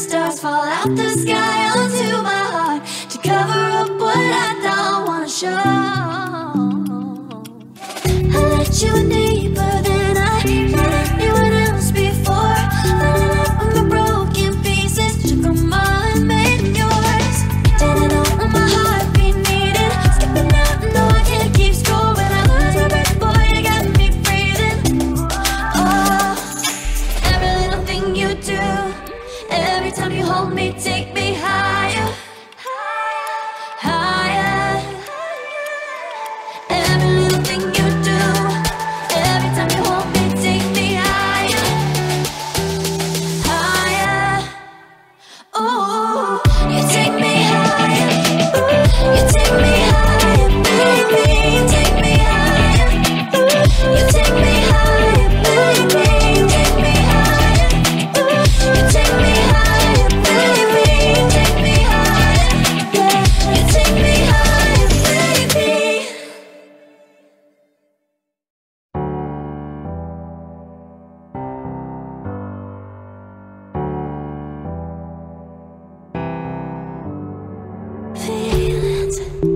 stars fall out the sky onto my heart to cover up what I don't want to show. I let you in Every time you hold me, take me 진.